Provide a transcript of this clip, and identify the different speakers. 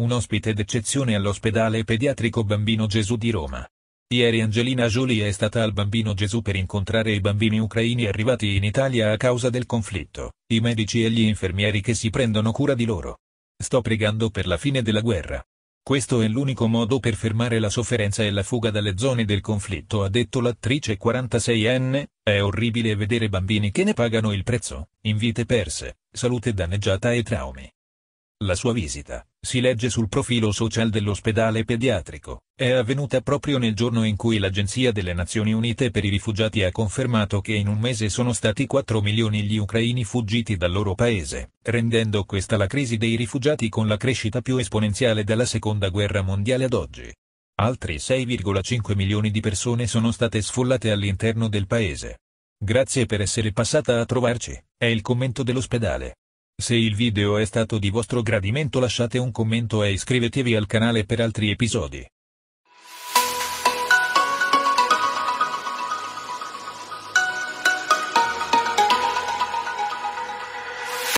Speaker 1: un ospite d'eccezione all'ospedale pediatrico Bambino Gesù di Roma. Ieri Angelina Jolie è stata al Bambino Gesù per incontrare i bambini ucraini arrivati in Italia a causa del conflitto, i medici e gli infermieri che si prendono cura di loro. Sto pregando per la fine della guerra. Questo è l'unico modo per fermare la sofferenza e la fuga dalle zone del conflitto ha detto l'attrice 46enne, è orribile vedere bambini che ne pagano il prezzo, in vite perse, salute danneggiata e traumi. La sua visita, si legge sul profilo social dell'ospedale pediatrico, è avvenuta proprio nel giorno in cui l'Agenzia delle Nazioni Unite per i rifugiati ha confermato che in un mese sono stati 4 milioni gli ucraini fuggiti dal loro paese, rendendo questa la crisi dei rifugiati con la crescita più esponenziale dalla seconda guerra mondiale ad oggi. Altri 6,5 milioni di persone sono state sfollate all'interno del paese. Grazie per essere passata a trovarci, è il commento dell'ospedale. Se il video è stato di vostro gradimento lasciate un commento e iscrivetevi al canale per altri episodi.